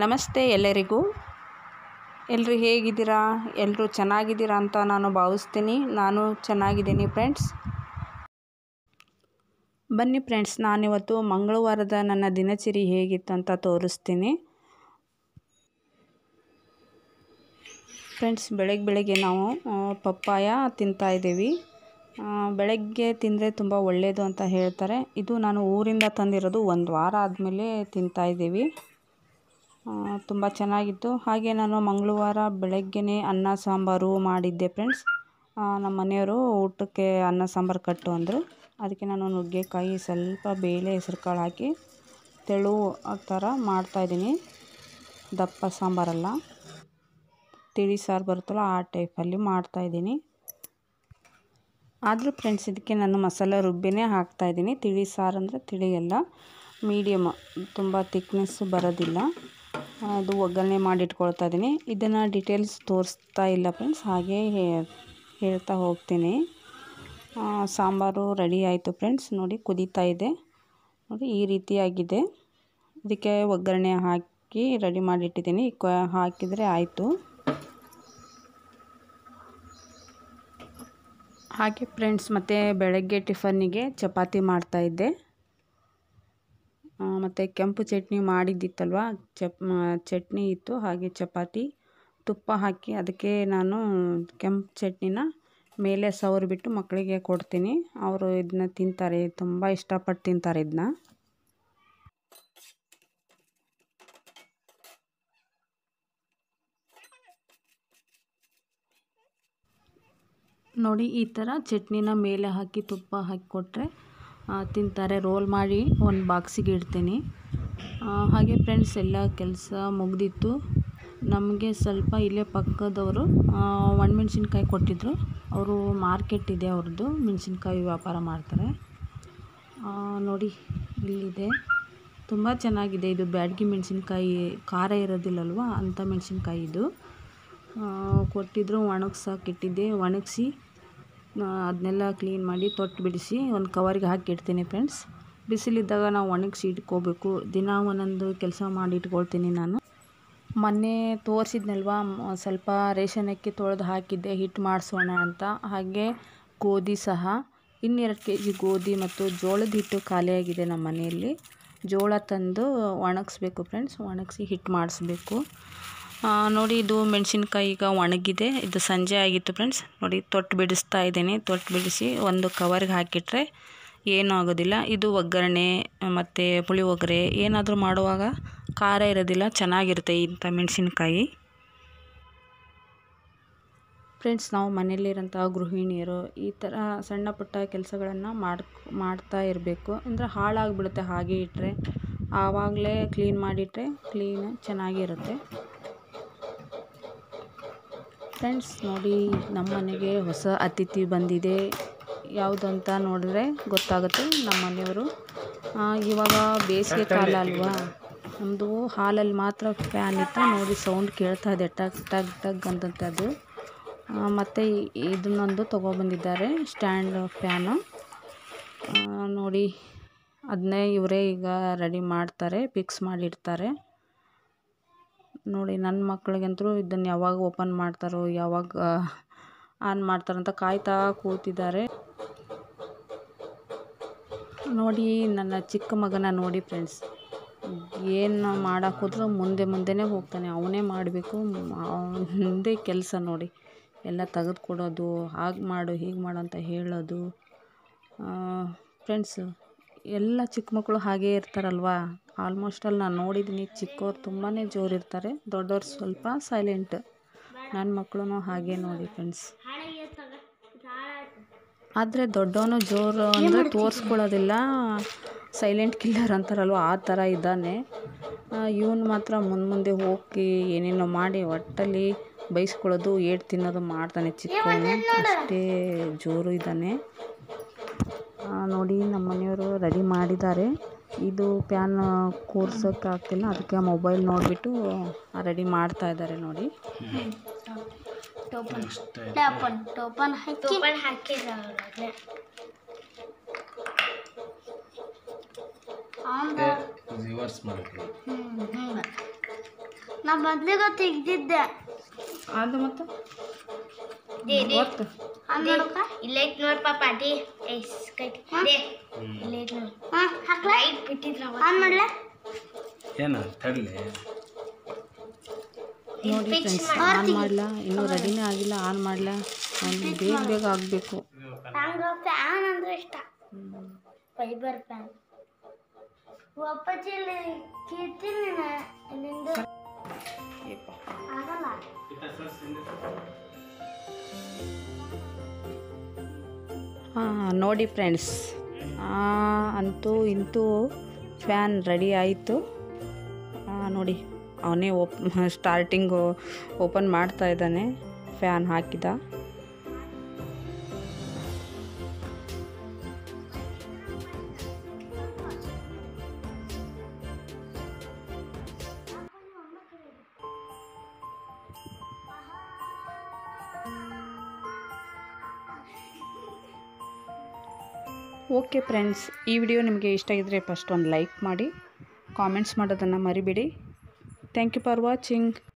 ನಮಸ್ತೆ ಎಲ್ಲರಿಗೂ. ಎಲ್ಲರೂ ಹೇಗಿದ್ದೀರಾ? ಎಲ್ಲರೂ ಚೆನ್ನಾಗಿದ್ದೀರಾ ಅಂತ ನಾನು ಭಾವಿಸ್ತೀನಿ. ನಾನು ಚೆನ್ನಾಗಿದ್ದೀನಿ ಫ್ರೆಂಡ್ಸ್. ಬನ್ನಿ ಫ್ರೆಂಡ್ಸ್, ನಾನಿವತ್ತು ಮಂಗಳವಾರದ ನನ್ನ ದಿನಚರಿ ಹೇಗಿತ್ತು ಅಂತ ತೋರಿಸ್ತೀನಿ. ಫ್ರೆಂಡ್ಸ್ ಬೆಳಗ್ಗೆ ಬೆಳಗ್ಗೆ ನಾವು ಪಪ್ಪಾಯ ತಿಂತಾಯಿದ್ದೀವಿ ಬೆಳಗ್ಗೆ ತಿಂದರೆ ತುಂಬ ಒಳ್ಳೆಯದು ಅಂತ ಹೇಳ್ತಾರೆ. ಇದು ನಾನು ಊರಿಂದ ತಂದಿರೋದು ಒಂದು ವಾರ ಆದಮೇಲೆ ತಿಂತಾಯಿದ್ದೀವಿ ತುಂಬ ಚೆನ್ನಾಗಿತ್ತು. ಹಾಗೆ ನಾನು ಮಂಗಳವಾರ ಬೆಳಗ್ಗೆನೇ ಅನ್ನ ಸಾಂಬಾರು ಮಾಡಿದ್ದೆ ಫ್ರೆಂಡ್ಸ್ ನಮ್ಮ ಮನೆಯವರು ಊಟಕ್ಕೆ ಅನ್ನ ಸಾಂಬಾರು ಕಟ್ಟು ಅಂದರು. ಅದಕ್ಕೆ ನಾನು ನುಗ್ಗೆಕಾಯಿ ಸ್ವಲ್ಪ ಬೇಳೆ ಹೆಸರುಕಾಳು ಹಾಕಿ ತೆಳು ಥರ ಮಾಡ್ತಾಯಿದ್ದೀನಿ ದಪ್ಪ ಸಾಂಬಾರಲ್ಲ. ತಿಳಿ ಸಾರು ಬರುತ್ತಲ್ಲ ಆ ಟೈಪಲ್ಲಿ ಮಾಡ್ತಾಯಿದ್ದೀನಿ ಆದರೂ ಫ್ರೆಂಡ್ಸ್ ಇದಕ್ಕೆ ನಾನು ಮಸಾಲೆ ರುಬ್ಬಿನೇ ಹಾಕ್ತಾಯಿದ್ದೀನಿ ತಿಳಿ ಸಾರು ಅಂದರೆ ತಿಳಿಯಲ್ಲ ಮೀಡಿಯಮ್ ತುಂಬ ತಿಕ್ನೆಸ್ಸು ಬರೋದಿಲ್ಲ. ಅದು ಒಗ್ಗರಣೆ ಮಾಡಿಟ್ಕೊಳ್ತಾ ಇದ್ದೀನಿ ಇದನ್ನು ಡೀಟೇಲ್ಸ್ ತೋರಿಸ್ತಾ ಇಲ್ಲ ಫ್ರೆಂಡ್ಸ್ ಹಾಗೆ ಹೇಳ್ತಾ ಹೋಗ್ತೀನಿ. ಸಾಂಬಾರು ರೆಡಿ ಆಯಿತು ಫ್ರೆಂಡ್ಸ್ ನೋಡಿ ಕುದೀತಾ ಇದೆ. ನೋಡಿ ಈ ರೀತಿಯಾಗಿದೆ. ಇದಕ್ಕೆ ಒಗ್ಗರಣೆ ಹಾಕಿ ರೆಡಿ ಮಾಡಿಟ್ಟಿದ್ದೀನಿ. ಹಾಕಿದರೆ ಆಯಿತು. ಹಾಗೆ ಫ್ರೆಂಡ್ಸ್ ಮತ್ತು ಬೆಳಗ್ಗೆ ಟಿಫನ್ನಿಗೆ ಚಪಾತಿ ಮಾಡ್ತಾಯಿದ್ದೆ ಮತ್ತು ಕೆಂಪು ಚಟ್ನಿ ಮಾಡಿದ್ದಿತ್ತಲ್ವ? ಚಪ್ ಚಟ್ನಿ ಇತ್ತು, ಹಾಗೆ ಚಪಾತಿ, ತುಪ್ಪ ಹಾಕಿ ಅದಕ್ಕೆ ನಾನು ಕೆಂಪು ಚಟ್ನಿನ ಮೇಲೆ ಸವರಿಬಿಟ್ಟು ಮಕ್ಕಳಿಗೆ ಕೊಡ್ತೀನಿ. ಅವರು ಇದನ್ನ ತಿಂತಾರೆ, ತುಂಬ ಇಷ್ಟಪಟ್ಟು ತಿಂತಾರೆ ಇದನ್ನ. ನೋಡಿ, ಈ ಥರ ಚಟ್ನಿನ ಮೇಲೆ ಹಾಕಿ ತುಪ್ಪ ಹಾಕಿ ಕೊಟ್ಟರೆ ತಿಂತಾರೆ. ರೋಲ್ ಮಾಡಿ ಒಂದು ಬಾಕ್ಸಿಗೆ ಇಡ್ತೀನಿ. ಹಾಗೆ ಫ್ರೆಂಡ್ಸ್ ಎಲ್ಲ ಕೆಲಸ ಮುಗ್ದಿತ್ತು. ನಮಗೆ ಸ್ವಲ್ಪ ಇಲ್ಲೇ ಪಕ್ಕದವರು ಒಣಮೆಣ್ಸಿನ್ಕಾಯಿ ಕೊಟ್ಟಿದ್ದರು ಅವರು ಮಾರ್ಕೆಟ್ ಇದೆ ಅವ್ರದ್ದು ಮೆಣಸಿನ್ಕಾಯಿ ವ್ಯಾಪಾರ ಮಾಡ್ತಾರೆ. ನೋಡಿ, ಇಲ್ಲಿದೆ. ತುಂಬ ಚೆನ್ನಾಗಿದೆ ಇದು. ಬ್ಯಾಡ್ಗಿ ಮೆಣಸಿನ್ಕಾಯಿ, ಖಾರ ಇರೋದಿಲ್ಲಲ್ವ? ಅಂಥ ಮೆಣಸಿನ್ಕಾಯಿ ಇದು. ಕೊಟ್ಟಿದ್ದರು ಕೊಟ್ಟಿದ್ರು ಒಣಗ್ಸೋಕಿಟ್ಟಿದ್ದೆ ಒಣಗಿಸಿ ಅದನ್ನೆಲ್ಲ ಕ್ಲೀನ್ ಮಾಡಿ ತೊಟ್ಟು ಬಿಡಿಸಿ ಒಂದು ಕವರಿಗೆ ಹಾಕಿ ಇಡ್ತೀನಿ ಫ್ರೆಂಡ್ಸ್ ಬಿಸಿಲಿದ್ದಾಗ ನಾವು ಒಣಗಿಸಿ ಇಟ್ಕೋಬೇಕು. ದಿನ ಒಂದೊಂದು ಕೆಲಸ ಮಾಡಿ ಇಟ್ಕೊಳ್ತೀನಿ ನಾನು. ಮೊನ್ನೆ ತೋರಿಸಿದ್ನಲ್ವ ಸ್ವಲ್ಪ ರೇಷನ್ ಅಕ್ಕಿ ತೊಳೆದು ಹಾಕಿದ್ದೆ ಹಿಟ್ಟು ಮಾಡಿಸೋಣ ಅಂತ. ಹಾಗೆ ಗೋಧಿ ಸಹ. ಇನ್ನೆರಡು ಕೆ ಜಿ ಗೋಧಿ ಮತ್ತು ಜೋಳದ ಹಿಟ್ಟು ಖಾಲಿಯಾಗಿದೆ ನಮ್ಮ ಮನೆಯಲ್ಲಿ. ಜೋಳ ತಂದು ಒಣಗಿಸ್ಬೇಕು ಫ್ರೆಂಡ್ಸ್ ಒಣಗಿಸಿ ಹಿಟ್ಟು ಮಾಡಿಸ್ಬೇಕು. ನೋಡಿ ಇದು ಮೆಣಸಿನ್ಕಾಯಿ ಈಗ ಒಣಗಿದೆ. ಇದು ಸಂಜೆ ಆಗಿತ್ತು ಫ್ರೆಂಡ್ಸ್ ನೋಡಿ ತೊಟ್ಟು ಬಿಡಿಸ್ತಾ ಇದ್ದೀನಿ. ತೊಟ್ಟು ಬಿಡಿಸಿ ಒಂದು ಕವರ್ಗೆ ಹಾಕಿಟ್ರೆ ಏನೂ ಆಗೋದಿಲ್ಲ. ಇದು ಒಗ್ಗರಣೆ, ಮತ್ತು ಪುಳಿಯೋಗರೆ ಏನಾದರೂ ಮಾಡುವಾಗ ಖಾರ ಇರೋದಿಲ್ಲ, ಚೆನ್ನಾಗಿರುತ್ತೆ ಇಂಥ ಮೆಣಸಿನ್ಕಾಯಿ. ಫ್ರೆಂಡ್ಸ್ ನಾವು ಮನೆಯಲ್ಲಿರೋಂಥ ಗೃಹಿಣಿಯರು ಈ ಥರ ಸಣ್ಣ ಪುಟ್ಟ ಕೆಲಸಗಳನ್ನು ಮಾಡ್ ಮಾಡ್ತಾ ಇರಬೇಕು. ಅಂದರೆ ಹಾಳಾಗಿಬಿಡುತ್ತೆ ಹಾಗೆ ಇಟ್ಟರೆ ಆವಾಗಲೇ ಕ್ಲೀನ್ ಮಾಡಿಟ್ರೆ ಕ್ಲೀನ್ ಚೆನ್ನಾಗಿರುತ್ತೆ. ಫ್ರೆಂಡ್ಸ್ ನೋಡಿ ನಮ್ಮ ಮನೆಗೆ ಹೊಸ ಅತಿಥಿ ಬಂದಿದೆ. ಯಾವುದು ಅಂತ ನೋಡಿದ್ರೆ ಗೊತ್ತಾಗುತ್ತೆ ನಮ್ಮ ಮನೆಯವರು. ಇವಾಗ ಬೇಸಿಗೆ ಕಾಲ ಅಲ್ವಾ? ನಮ್ಮದು ಹಾಲಲ್ಲಿ ಮಾತ್ರ ಫ್ಯಾನ್ ಇತ್ತು. ನೋಡಿ ಸೌಂಡ್ ಕೇಳ್ತಾ ಇದೆ. ಟಗ್ ಟಗ್ ಟಗ್ ಅಂತಂಥದ್ದು ಮತ್ತು ಇದನ್ನೊಂದು ತೊಗೊಬಂದಿದ್ದಾರೆ ಸ್ಟ್ಯಾಂಡ್ ಫ್ಯಾನು ನೋಡಿ ಅದನ್ನೇ ಇವರೇ ಈಗ ರೆಡಿ ಮಾಡ್ತಾರೆ ಫಿಕ್ಸ್ ಮಾಡಿಡ್ತಾರೆ ನೋಡಿ ನನ್ನ ಮಕ್ಳಿಗಂತೂ ಇದನ್ನು ಯಾವಾಗ ಓಪನ್ ಮಾಡ್ತಾರೋ, ಯಾವಾಗ ಆನ್ ಮಾಡ್ತಾರಂತ ಕಾಯ್ತಾ ಕೂತಿದ್ದಾರೆ. ನೋಡಿ ನನ್ನ ಚಿಕ್ಕ ಮಗನ ನೋಡಿ ಫ್ರೆಂಡ್ಸ್ ಏನು ಮಾಡೋಕೆ ಹೋದ್ರೂ ಮುಂದೆ ಮುಂದೆನೇ ಹೋಗ್ತಾನೆ. ಅವನೇ ಮಾಡಬೇಕು ಮುಂದೆ ಕೆಲಸ ನೋಡಿ. ಎಲ್ಲ ತೆಗೆದುಕೊಡೋದು, ಹಾಗೆ ಮಾಡು, ಹೀಗೆ ಮಾಡು ಅಂತ ಹೇಳೋದು. ಫ್ರೆಂಡ್ಸ್ ಎಲ್ಲ ಚಿಕ್ಕ ಮಕ್ಕಳು ಹಾಗೇ ಇರ್ತಾರಲ್ವಾ? ಆಲ್ಮೋಸ್ಟ್ ಅಲ್ಲಿ ನಾನು ನೋಡಿದ್ದೀನಿ ಚಿಕ್ಕವ್ರು ತುಂಬಾ ಜೋರಿರ್ತಾರೆ ದೊಡ್ಡವ್ರು ಸ್ವಲ್ಪ ಸೈಲೆಂಟ್ ನನ್ನ ಮಕ್ಕಳು ಹಾಗೆ ನೋಡಿ ಫ್ರೆಂಡ್ಸ್ ಆದರೆ ದೊಡ್ಡವನು ಜೋರು ಅಂದರೆ ತೋರಿಸ್ಕೊಳ್ಳೋದಿಲ್ಲ. Silent killer ಅಂತಾರಲ್ವ? ಆ ಥರ ಇದ್ದಾನೆ. ಇವನು ಮಾತ್ರ ಮುಂದೆ ಮುಂದೆ ಹೋಗಿ ಏನೇನೋ ಮಾಡಿ ಒಟ್ಟಲ್ಲಿ ಬೈಸ್ಕೊಳ್ಳೋದು ಏಟ್ ತಿನ್ನೋದು ಮಾಡ್ತಾನೆ ಚಿಕ್ಕವನು ಅಷ್ಟೇ ಜೋರು ಇದ್ದಾನೆ. ನೋಡಿ ನಮ್ಮ ಮನೆಯವರು ರೆಡಿ ಮಾಡಿದ್ದಾರೆ. ಇದು ಪ್ಯಾನ್ ಕೂರ್ಸೋಕೆ ಆಗ್ತಿಲ್ಲ ಅದಕ್ಕೆ ಮೊಬೈಲ್ ನೋಡಿಬಿಟ್ಟು ರೆಡಿ ಮಾಡ್ತಾ ಇದ್ದಾರೆ ನೋಡಿ. ನಾ ಮೊದ್ಲಿಗೆ ತೆಗ್ದಿದ್ದೆ. ಅದು ಮತ್ತು? ಇಲ್ಲೈತ್ ನೋಡಪ್ಪ. ಪಾಟಿ ಐಸ್ ಏನ ತಡಲಿ. ನೋಡಿ ಫ್ರೆಂಡ್ಸ್ ಆನ್ ಮಾಡಲ? ಇನ್ನೂ ರೆಡಿನೇ ಆಗಿಲ್ಲ ಆನ್ ಮಾಡಲ? ಒಂದು ಬೇಗ ಬೇಗ ಆಗಬೇಕು. ಫ್ಯಾನ್ ಅಂದ್ರೆ ಇಷ್ಟ. ಫೈಬರ್ ಫ್ಯಾನ್ ಒಪ್ಪಚಿಲ್ಲ ಕೀರ್ತೀನಿ ಇಲ್ಲಿಂದ ಆಗಲ್ಲ. ನೋಡಿ ಫ್ರೆಂಡ್ಸ್ ಅಂತೂ ಇಂತೂ ಫ್ಯಾನ್ ರೆಡಿ ಆಯಿತು. ನೋಡಿ, ಅವನೇ ಓಪ್ ಸ್ಟಾರ್ಟಿಂಗು ಓಪನ್ ಮಾಡ್ತಾ ಇದ್ದಾನೆ ಫ್ಯಾನ್ ಹಾಕಿದ. ಓಕೆ ಫ್ರೆಂಡ್ಸ್, ಈ ವಿಡಿಯೋ ನಿಮಗೆ ಇಷ್ಟ ಇದ್ದರೆ ಫಸ್ಟ್ ಒಂದು ಲೈಕ್ ಮಾಡಿ ಕಾಮೆಂಟ್ಸ್ ಮಾಡೋದನ್ನು ಮರಿಬೇಡಿ. Thank you for watching